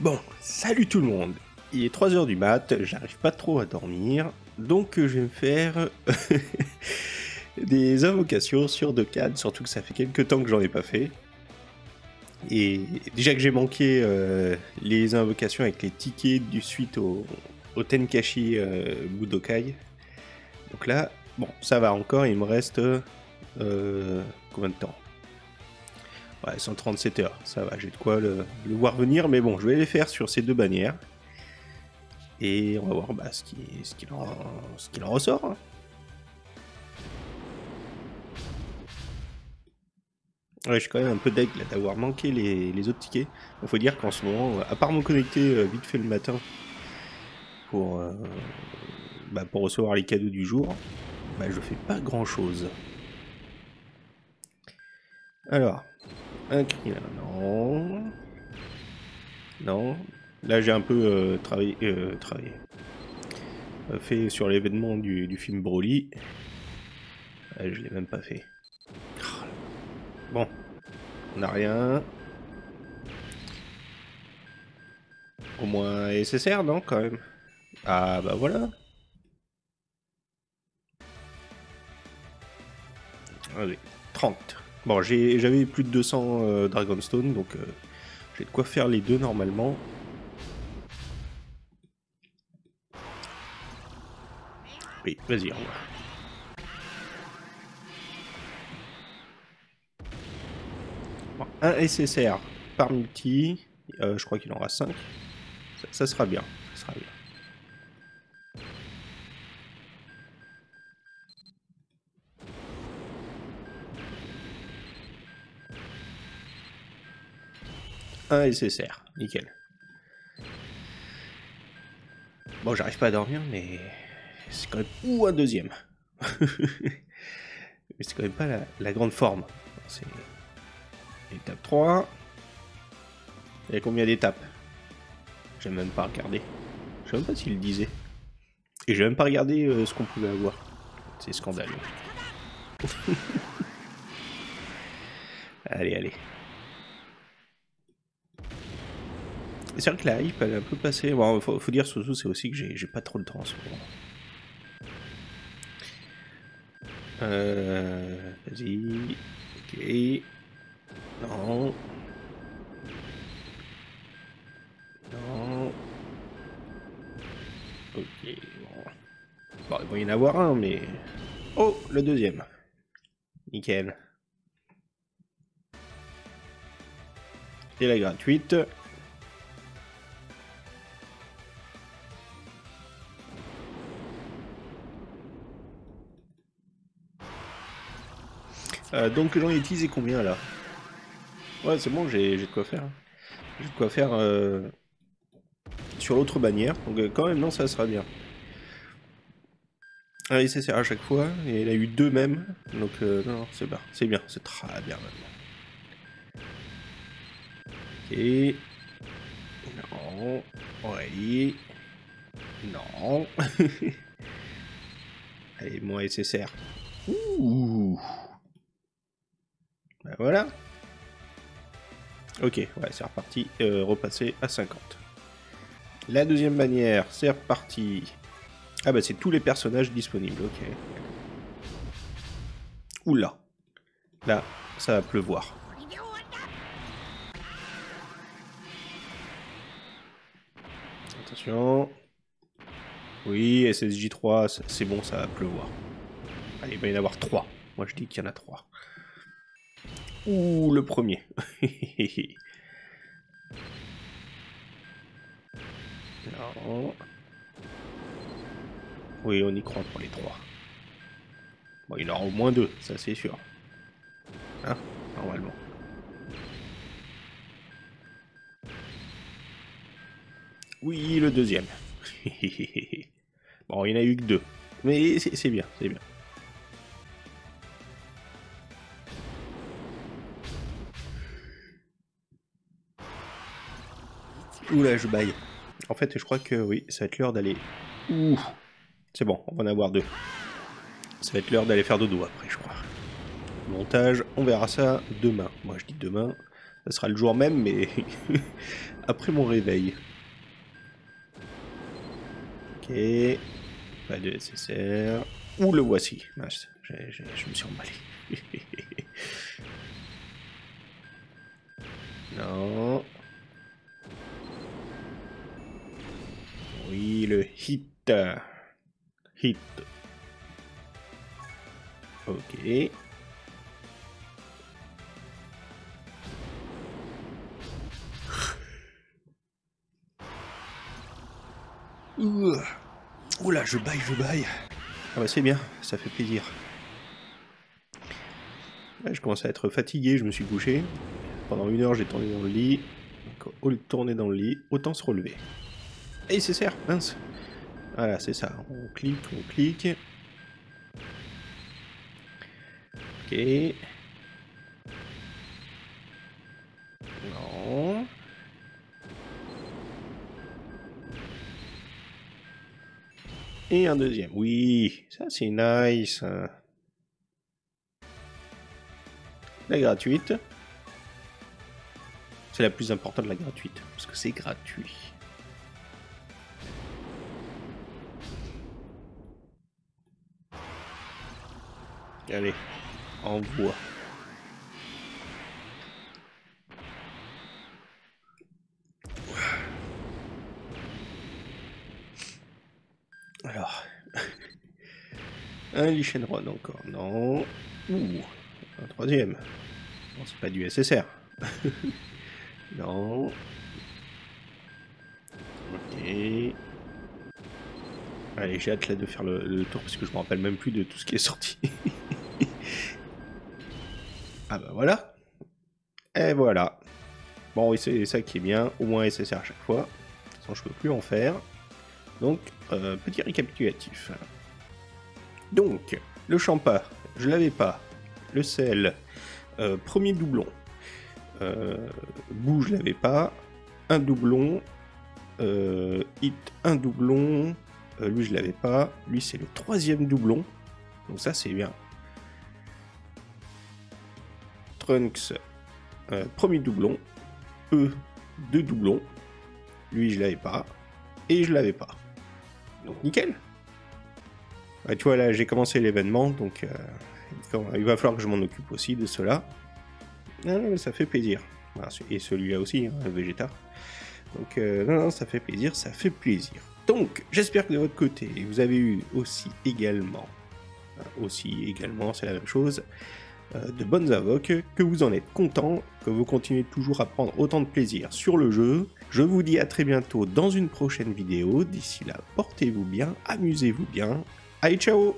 Bon, salut tout le monde. Il est 3h du mat, j'arrive pas trop à dormir, donc je vais me faire des invocations sur Dokkan, surtout que ça fait quelques temps que j'en ai pas fait. Et déjà que j'ai manqué euh, les invocations avec les tickets du suite au, Tenkashi euh, Budokai. Donc là, bon, ça va encore, il me reste euh, combien de temps? Ouais, 137 heures, ça va, j'ai de quoi le, voir venir, mais bon, je vais les faire sur ces deux bannières. Et on va voir bah, ce qu'il ce qu en, ressort. hein. Ouais, je suis quand même un peu deg d'avoir manqué les, les autres tickets. Il faut dire qu'en ce moment, à part me connecter euh, vite fait le matin pour, euh, bah, pour recevoir les cadeaux du jour, bah, je fais pas grand chose. Alors, un cri non. Non. Là, j'ai un peu euh, travaillé. euh, travaillé. Euh, fait sur l'événement du, du film Broly. Ouais, je l'ai même pas fait. Oh, Bon, on n'a rien. Au moins SSR, non, quand même. Ah, bah voilà. Allez, 30. Bon, j'avais plus de 200 euh, Dragonstone, donc euh, j'ai de quoi faire les deux normalement. Oui, vas-y. Bon, un SSR par multi, euh, je crois qu'il en aura 5. Ça, ça sera bien, ça sera bien. Un SSR, nickel. Bon, j'arrive pas à dormir, mais c'est quand même... Ou un deuxième. mais c'est quand même pas la, grande forme. C'est étape 3. Il y a combien d'étapes? J'ai même pas regardé. Je sais même pas s'il le disait. Et j'ai même pas regardé euh, ce qu'on pouvait avoir. C'est scandaleux. allez, allez. Et C'est vrai que la hype, elle est un peu. Bon, faut, faut dire surtout, c'est aussi que j'ai pas trop de temps en ce moment. Euh, Vas-y. Ok. Non. Non. Ok, bon. Bon, il va y en avoir un, mais... Oh, le deuxième. Nickel. Et la gratuite. Euh, donc j'en ai utilisé combien là? Ouais, c'est bon, j'ai de quoi faire. J'ai de quoi faire euh, sur l'autre bannière. Donc euh, quand même, non, ça sera bien. Il sert à chaque fois, et il a eu deux même. Donc euh, non, c'est bien, c'est bien, c'est très bien maintenant. Ok. Non. Oui. Non. Allez, mon SSR. Ouh. Ben voilà. Ok, ouais, c'est reparti. Euh, repasser à 50. La deuxième bannière, c'est reparti. Ah bah c'est tous les personnages disponibles, ok. Oula. Là, ça va pleuvoir. Attention. Oui, SSJ3, c'est- c'est bon, ça va pleuvoir. Allez, il va y en avoir 3. Moi je dis qu'il y en a 3. Ouh, le premier. non. Oui, on y croit pour les trois. Bon, il aura au moins deux, ça c'est sûr. Hein Normalement. Oui, le deuxième. bon, il n'y en a eu que deux. Mais c'est bien, c'est bien. Oula, je baille. En fait, je crois que oui, ça va être l'heure d'aller. Ouh, c'est bon, on va en avoir deux. Ça va être l'heure d'aller faire dodo après, je crois. Montage, on verra ça demain. Moi, je dis demain. Ça sera le jour même, mais après mon réveil. Ok. Pas de nécessaire. Ouh, le voici. je me suis emballé. non. Oui, le hit. Hit. Ok. Oula, je baille, je baille. Ah bah c'est bien, ça fait plaisir. je commence à être fatigué, je me suis couché. Pendant une heure, j'ai tourné dans le lit. au de tourner dans le lit, autant se relever. Et c'est sert, mince. Voilà, c'est ça. On clique, on clique. Ok. Non. Et un deuxième. Oui, ça c'est nice. La gratuite. C'est la plus importante, la gratuite, parce que c'est gratuit. Allez, envoie. Alors. un Lichenron encore. Non. Ouh. Un troisième. Bon, c'est pas du SSR. non. Ok. Allez, j'ai hâte là de faire le, tour parce que je me rappelle même plus de tout ce qui est sorti. ah bah voilà. Et voilà. Bon, c'est ça qui est bien. Au moins SSR à chaque fois. Façon, je peux plus en faire. Donc, euh, petit récapitulatif. Donc, le champa, je l'avais pas. Le sel, euh, premier doublon. Euh, boue, je l'avais pas. Un doublon. Euh, hit, un doublon. lui, je l'avais pas. Lui, c'est le troisième doublon. Donc ça, c'est bien. Trunks, premier doublon. E, deux doublons. Lui, je l'avais pas. Et je l'avais pas. Donc nickel. tu vois, là, j'ai commencé l'événement, donc euh, il va falloir que je m'en occupe aussi de cela. Ça fait plaisir. Et celui-là aussi, hein, végétar. Donc, euh, non, non, ça fait plaisir, ça fait plaisir. Donc, j'espère que de votre côté, vous avez eu aussi également, euh, aussi également, c'est la même chose, de bonnes invoques, que vous en êtes content, que vous continuez toujours à prendre autant de plaisir sur le jeu, je vous dis à très bientôt dans une prochaine vidéo. D'ici là, portez-vous bien, amusez-vous bien. Allez, ciao